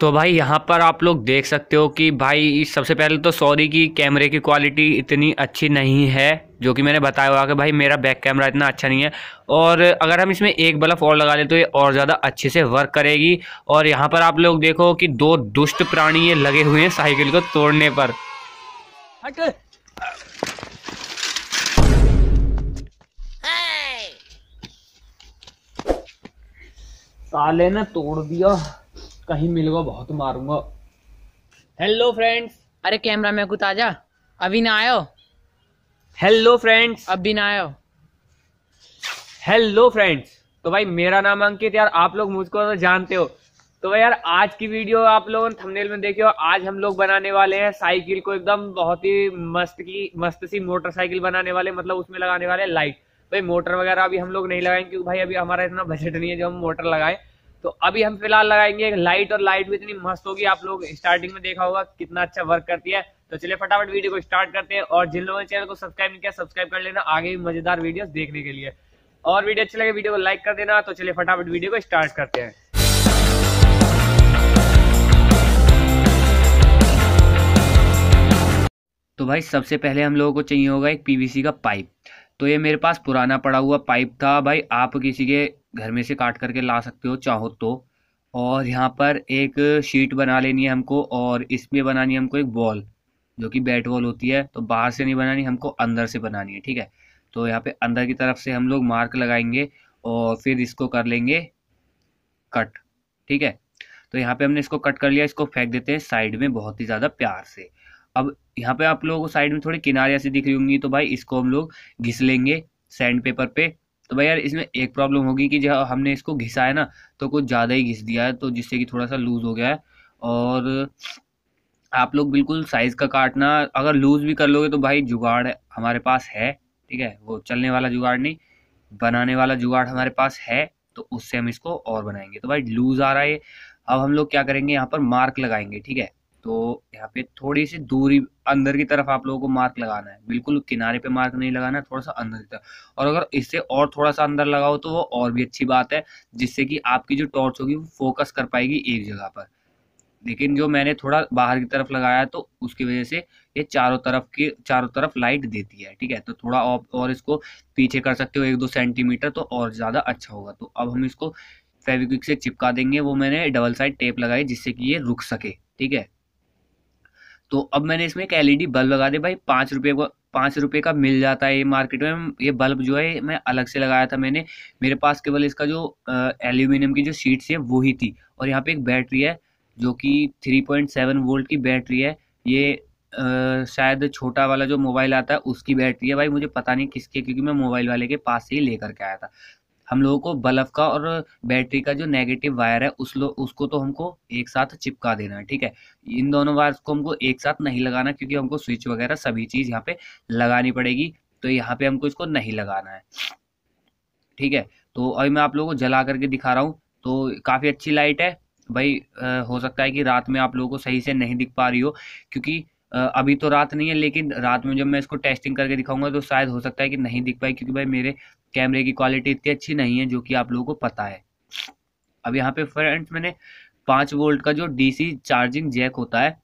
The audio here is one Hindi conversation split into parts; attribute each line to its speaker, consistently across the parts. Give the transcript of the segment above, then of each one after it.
Speaker 1: तो भाई यहाँ पर आप लोग देख सकते हो कि भाई सबसे पहले तो सॉरी की कैमरे की क्वालिटी इतनी अच्छी नहीं है जो कि मैंने बताया हुआ कि भाई मेरा बैक कैमरा इतना अच्छा नहीं है। और अगर हम इसमें एक बल्ब और लगा लें तो ये और ज़्यादा अच्छे से वर्क करेगी। और यहाँ पर आप लोग देखो कि दो दुष्ट प्राणी ये लगे हुए हैं साइकिल को तोड़ने पर। साले ने तोड़ दिया। कहीं मिल गया बहुत मारूँगा। हेलो फ्रेंड्स
Speaker 2: अरे कैमरा में कुछ आजा अभी ना आयो।
Speaker 1: हेलो फ्रेंड्स
Speaker 2: अभी ना आयो।
Speaker 1: हेलो फ्रेंड्स तो भाई मेरा नाम अंकित यार आप लोग मुझको तो जानते हो। तो भाई यार आज की वीडियो आप लोगों ने थंबनेल में देखी हो। आज हम लोग बनाने वाले हैं साइकिल को एकदम बहुत ही मस्त की मस्त सी मोटरसाइकिल बनाने वाले मतलब उसमें लगाने वाले लाइट भाई मोटर वगैरह अभी हम लोग नहीं लगाएँगे क्योंकि भाई अभी हमारा इतना बजट नहीं है जो हम मोटर लगाए। तो अभी हम फ़िलहाल लगाएँगे लाइट और लाइट भी इतनी मस्त होगी, आप लोग स्टार्टिंग में देखा होगा कितना अच्छा वर्क करती है। तो चलिए फटाफट वीडियो को स्टार्ट करते हैं और जिन लोगों ने चैनल को सब्सक्राइब नहीं किया सब्सक्राइब कर लेना आगे भी मज़ेदार वीडियो देखने के लिए। और वीडियो अच्छी लगे वीडियो को लाइक कर देना। तो चलिए फटाफट वीडियो को स्टार्ट करते हैं। तो भाई, सबसे पहले हम लोगों को चाहिए होगा एक पीवीसी का पाइप तो ये मेरे पास पुराना पड़ा हुआ पाइप था भाई, आप किसी के घर में से काट करके ला सकते हो, चाहो तो। और यहाँ पर एक शीट बना लेनी है हमको और इसमें बनानी है हमको एक बॉल जो कि बैट बॉल होती है। तो बाहर से नहीं बनानी, हमको अंदर से बनानी है, ठीक है? तो यहाँ पे अंदर की तरफ़ से हम लोग मार्क लगाएँगे और फिर इसको कर लेंगे कट, ठीक है? तो यहाँ पे हमने इसको कट कर लिया, इसको फेंक देते हैं साइड में बहुत ही ज़्यादा प्यार से। अब यहाँ पे आप लोगों को साइड में थोड़ी किनारे ऐसी दिख रही होंगी तो भाई इसको हम लोग घिस लेंगे सैंड पेपर पे। तो भाई यार, इसमें एक प्रॉब्लम होगी कि जब हमने इसको घिसा है ना तो कुछ ज़्यादा ही घिस दिया है तो जिससे कि थोड़ा सा लूज़ हो गया है। और आप लोग बिल्कुल साइज़ का काटना, अगर लूज़ भी कर लोगे तो भाई जुगाड़ हमारे पास है, ठीक है? वो चलने वाला जुगाड़ नहीं, बनाने वाला जुगाड़ हमारे पास है तो उससे हम इसको और बनाएँगे। तो भाई लूज़ आ रहा है अब हम लोग क्या करेंगे, यहाँ पर मार्क लगाएँगे, ठीक है? तो यहाँ पे थोड़ी सी दूरी अंदर की तरफ़ आप लोगों को मार्क लगाना है। बिल्कुल किनारे पे मार्क नहीं लगाना है थोड़ा सा अंदर की तरफ़। और अगर इससे और थोड़ा सा अंदर लगाओ तो वो और भी अच्छी बात है, जिससे कि आपकी जो टॉर्च होगी वो फोकस कर पाएगी एक जगह पर। लेकिन जो मैंने थोड़ा बाहर की तरफ़ लगाया तो उसकी वजह से ये चारों तरफ़ की, चारों तरफ़ लाइट देती है, ठीक है? तो थोड़ा और इसको पीछे कर सकते हो एक दो सेंटीमीटर तो और ज़्यादा अच्छा होगा। तो अब हम इसको फेविक्विक से चिपका देंगे। वो मैंने डबल साइड टेप लगाई जिससे कि ये रुक सके, ठीक है? तो अब मैंने इसमें एक एलईडी बल्ब लगा दिया। भाई पाँच रुपये को पाँच रुपये का मिल जाता है ये मार्केट में। ये बल्ब जो है मैं अलग से लगाया था मैंने। मेरे पास केवल इसका जो एल्यूमिनियम की जो शीट्स है वो ही थी। और यहाँ पे एक बैटरी है जो कि थ्री पॉइंट सेवन वोल्ट की बैटरी है। ये आ, शायद छोटा वाला जो मोबाइल आता है उसकी बैटरी है। भाई मुझे पता नहीं किसके क्योंकि मैं मोबाइल वाले के पास से ही लेकर के आया था। हम लोगों को बल्ब का और बैटरी का जो नेगेटिव वायर है उस उसको तो हमको एक साथ चिपका देना है ठीक है? इन दोनों वायर को हमको एक साथ नहीं लगाना क्योंकि हमको स्विच वगैरह सभी चीज़ यहाँ पे लगानी पड़ेगी तो यहाँ पे हमको इसको नहीं लगाना है ठीक है? तो अभी मैं आप लोगों को जला करके दिखा रहा हूँ तो काफ़ी अच्छी लाइट है भाई आ, हो सकता है कि रात में आप लोगों को सही से नहीं दिख पा रही हो क्योंकि आ, अभी तो रात नहीं है लेकिन रात में जब मैं इसको टेस्टिंग करके दिखाऊँगा तो शायद हो सकता है कि नहीं दिख पाए क्योंकि भाई मेरे कैमरे की क्वालिटी इतनी अच्छी नहीं है जो कि आप लोगों को पता है। अब यहाँ पे फ्रेंड्स, मैंने पाँच वोल्ट का जो डीसी चार्जिंग जैक होता है,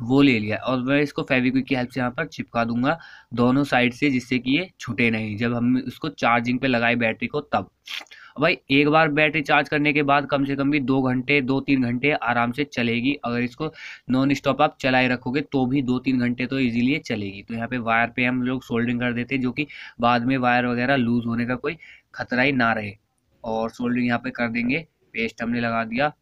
Speaker 1: वो ले लिया और मैं इसको फेविक्विक की हेल्प से यहाँ पर चिपका दूँगा दोनों साइड से, जिससे कि ये छूटे नहीं। जब हम इसको चार्जिंग पे लगाए बैटरी को, तब। भाई, एक बार बैटरी चार्ज करने के बाद कम से कम भी दो घंटे, दो तीन घंटे आराम से चलेगी। अगर इसको नॉन स्टॉप आप चलाए रखोगे तो भी दो तीन घंटे तो इजीली चलेगी। तो यहाँ पे वायर पे हम लोग सोल्डरिंग कर देते हैं, जो कि बाद में वायर वगैरह लूज होने का कोई खतरा ही ना रहे। और सोल्डरिंग यहाँ पे कर देंगे। पेस्ट हमने लगा दिया।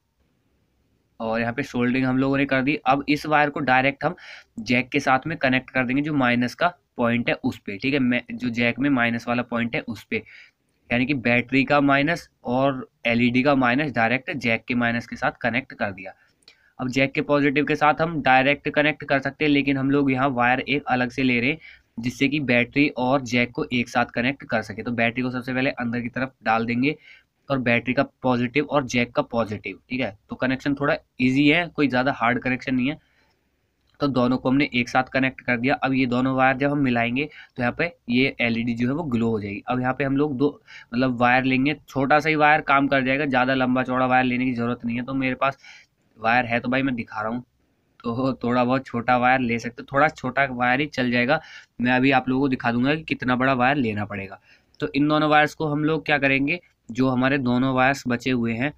Speaker 1: और यहाँ पे शोल्डरिंग हम लोगों ने कर दी। अब इस वायर को डायरेक्ट हम जैक के साथ में कनेक्ट कर देंगे, जो माइनस का पॉइंट है उस पर ठीक है? मैं, जो जैक में माइनस वाला पॉइंट है उस पर यानी कि बैटरी का माइनस और एलईडी का माइनस डायरेक्ट जैक के माइनस के साथ कनेक्ट कर दिया। अब जैक के पॉजिटिव के साथ हम डायरेक्ट कनेक्ट कर सकते हैं, लेकिन हम लोग यहाँ वायर एक अलग से ले रहे हैं, जिससे कि बैटरी और जैक को एक साथ कनेक्ट कर सके। तो बैटरी को सबसे पहले अंदर की तरफ़ डाल देंगे और बैटरी का पॉजिटिव और जैक का पॉजिटिव, ठीक है? तो कनेक्शन थोड़ा इजी है, कोई ज़्यादा हार्ड कनेक्शन नहीं है। तो दोनों को हमने एक साथ कनेक्ट कर दिया। अब ये दोनों वायर जब हम मिलाएँगे तो यहाँ पे ये एलईडी जो है वो ग्लो हो जाएगी। अब यहाँ पे हम लोग दो मतलब वायर लेंगे। छोटा सा ही वायर काम कर जाएगा, ज़्यादा लंबा चौड़ा वायर लेने की ज़रूरत नहीं है। तो मेरे पास वायर है तो भाई मैं दिखा रहा हूँ। तो थोड़ा बहुत छोटा वायर ले सकते, थोड़ा छोटा वायर ही चल जाएगा। मैं अभी आप लोगों को दिखा दूँगा कि कितना बड़ा वायर लेना पड़ेगा। तो इन दोनों वायर्स को हम लोग क्या करेंगे, जो हमारे दोनों वायर्स बचे हुए हैं,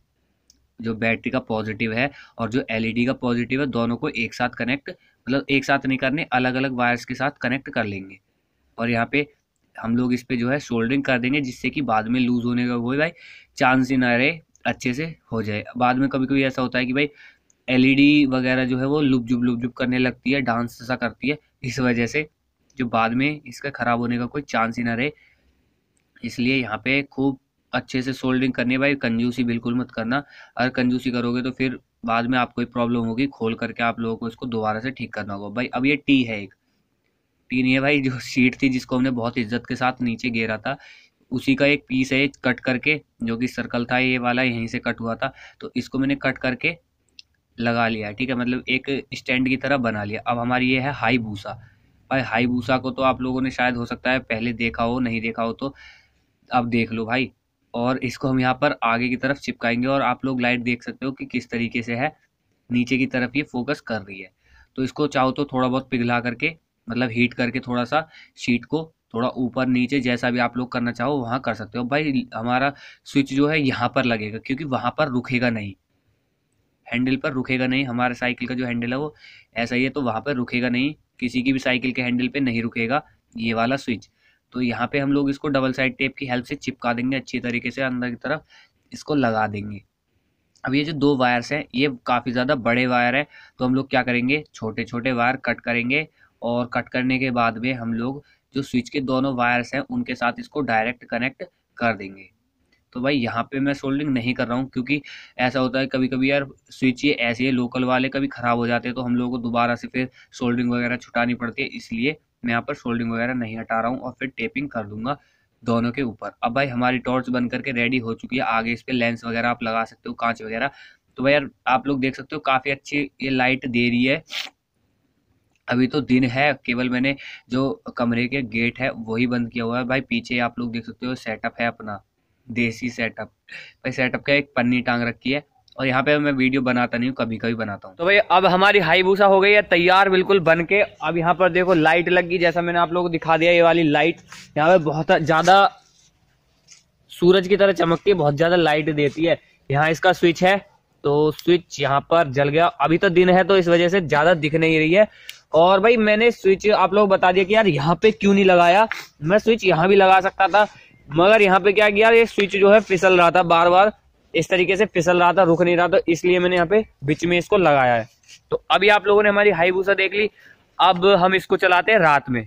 Speaker 1: जो बैटरी का पॉजिटिव है और जो एलईडी का पॉजिटिव है, दोनों को एक साथ कनेक्ट मतलब एक साथ नहीं करने अलग अलग वायर्स के साथ कनेक्ट कर लेंगे। और यहाँ पे हम लोग इस पर जो है सोल्डरिंग कर देंगे जिससे कि बाद में लूज़ होने का वो भाई चांस ही ना रहे, अच्छे से हो जाए। बाद में कभी कभी ऐसा होता है कि भाई एलईडी वगैरह जो है वो लुप जुप लुप जुब करने लगती है डांस सा करती है, इस वजह से जो बाद में इसका ख़राब होने का कोई चांस ही ना रहे। इसलिए यहाँ पे खूब अच्छे से सोल्डिंग करनी है भाई, कंजूसी बिल्कुल मत करना। अगर कंजूसी करोगे तो फिर बाद में आपको प्रॉब्लम होगी, खोल करके आप लोगों को इसको दोबारा से ठीक करना होगा। भाई, अब ये टी है एक। टी नहीं है भाई, जो सीट थी जिसको हमने बहुत इज़्ज़त के साथ नीचे गेरा था, उसी का एक पीस है कट करके, जो कि सर्कल था, ये वाला यहीं से कट हुआ था तो इसको मैंने कट करके लगा लिया ठीक है? मतलब एक स्टैंड की तरह बना लिया। अब हमारी ये है हाई भूसा। भाई, हाई भूसा को तो आप लोगों ने शायद हो सकता है पहले देखा हो, नहीं देखा हो तो अब देख लो भाई। और इसको हम यहाँ पर आगे की तरफ़ चिपकाएँगे और आप लोग लाइट देख सकते हो कि किस तरीके से है। नीचे की तरफ़ ये फोकस कर रही है। तो इसको चाहो तो थोड़ा बहुत पिघला करके मतलब हीट करके थोड़ा सा शीट को थोड़ा ऊपर नीचे जैसा भी आप लोग करना चाहो वहाँ कर सकते हो। भाई, हमारा स्विच जो है यहाँ पर लगेगा क्योंकि वहाँ पर रुकेगा नहीं। हैंडल पर रुकेगा नहीं। हमारे साइकिल का जो हैंडल है वो ऐसा ही है तो वहाँ पर रुकेगा नहीं। किसी की भी साइकिल के हैंडल पे नहीं रुकेगा ये वाला स्विच। तो यहाँ पे हम लोग इसको डबल साइड टेप की हेल्प से चिपका देंगे अच्छी तरीके से अंदर की तरफ़, इसको लगा देंगे। अब ये जो दो वायर्स हैं, ये काफ़ी ज़्यादा बड़े वायर हैं तो हम लोग क्या करेंगे? छोटे छोटे वायर कट करेंगे और कट करने के बाद में हम लोग जो स्विच के दोनों वायर्स हैं, उनके साथ इसको डायरेक्ट कनेक्ट कर देंगे। तो भाई, यहाँ पे मैं सोल्डिंग नहीं कर रहा हूँ, क्योंकि ऐसा होता है कभी कभी यार स्विच ये ऐसे लोकल वाले कभी ख़राब हो जाते हैं तो हम लोगों को दोबारा से फिर सोल्डिंग वगैरह छुटानी पड़ती है, इसलिए मैं यहाँ पर सोल्डिंग वगैरह नहीं हटा रहा हूँ और फिर टेपिंग कर दूँगा दोनों के ऊपर। अब भाई हमारी टॉर्च बन करके रेडी हो चुकी है। आगे इस पर लेंस वगैरह आप लगा सकते हो, कांच वगैरह। तो भाई यार, आप लोग देख सकते हो काफ़ी अच्छी ये लाइट दे रही है। अभी तो दिन है, केवल मैंने जो कमरे के गेट है, वही बंद किया हुआ है। भाई पीछे आप लोग देख सकते हो सेटअप है अपना, देसी सेटअप भाई सेटअप का एक पन्नी टांग रखी है। और यहाँ पे मैं वीडियो बनाता नहीं हूँ कभी कभी बनाता हूँ। तो भाई, अब हमारी हाई भूसा हो गई है, तैयार बिल्कुल बन के अब यहाँ पर देखो, लाइट लग गई जैसा मैंने आप लोगों को दिखा दिया, ये वाली लाइट। यहाँ पे बहुत ज़्यादा सूरज की तरह चमकती है, बहुत ज़्यादा लाइट देती है। यहाँ इसका स्विच है तो स्विच यहाँ पर जल गया। अभी तो दिन है तो इस वजह से ज़्यादा दिख नहीं रही है। और भाई, मैंने स्विच आप लोग बता दिया कि यार, यहाँ पे क्यों नहीं लगाया? मैं स्विच यहाँ भी लगा सकता था, मगर यहाँ पे क्या किया, ये स्विच जो है फिसल रहा था बार बार इस तरीके से फिसल रहा था, रुक नहीं रहा था, इसलिए मैंने यहाँ पे बीच में इसको लगाया है। तो अभी आप लोगों ने हमारी हाई भूसा देख ली, अब हम इसको चलाते हैं रात में।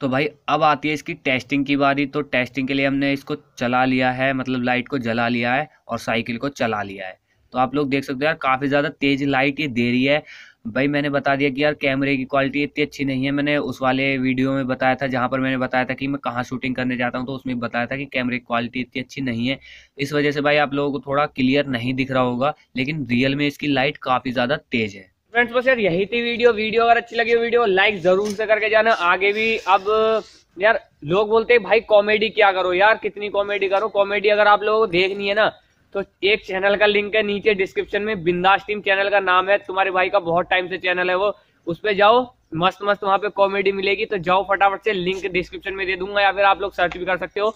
Speaker 1: तो भाई, अब आती है इसकी टेस्टिंग की बारी तो टेस्टिंग के लिए हमने इसको चला लिया है मतलब लाइट को जला लिया है और साइकिल को चला लिया है। तो आप लोग देख सकते हो यार, काफ़ी ज़्यादा तेज लाइट ये दे रही है। भाई मैंने बता दिया कि यार कैमरे की क्वालिटी इतनी अच्छी नहीं है। मैंने उस वाले वीडियो में बताया था, जहाँ पर मैंने बताया था कि मैं कहाँ शूटिंग करने जाता हूँ तो उसमें बताया था कि कैमरे की क्वालिटी इतनी अच्छी नहीं है। इस वजह से भाई आप लोगों को थोड़ा क्लियर नहीं दिख रहा होगा, लेकिन रियल में इसकी लाइट काफ़ी ज़्यादा तेज है। फ्रेंड्स बस यार यही थी वीडियो वीडियो अगर अच्छी लगी वीडियो लाइक ज़रूर से करके जाना। आगे भी अब, यार लोग बोलते हैं, भाई कॉमेडी क्या करो? यार कितनी कॉमेडी करो? कॉमेडी अगर आप लोगों को देखनी है ना तो एक चैनल का लिंक है नीचे डिस्क्रिप्शन में, बिंदास टीम चैनल का नाम है, तुम्हारे भाई का बहुत टाइम से चैनल है वो, उस पर जाओ मस्त मस्त वहाँ पे कॉमेडी मिलेगी तो जाओ फटाफट से, लिंक डिस्क्रिप्शन में दे दूँगा, या फिर आप लोग सर्च भी कर सकते हो।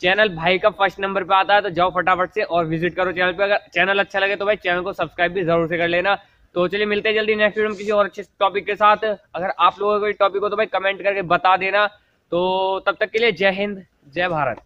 Speaker 1: चैनल भाई का फ़र्स्ट नंबर पे आता है तो जाओ फटाफट से और विज़िट करो चैनल पे। अगर चैनल अच्छा लगे तो भाई चैनल को सब्सक्राइब भी ज़रूर से कर लेना। तो चलिए, मिलते हैं जल्दी नेक्स्ट वीडियो में किसी और अच्छे टॉपिक के साथ। अगर आप लोगों को टॉपिक हो तो भाई कमेंट करके बता देना। तो तब तक के लिए जय हिंद, जय भारत।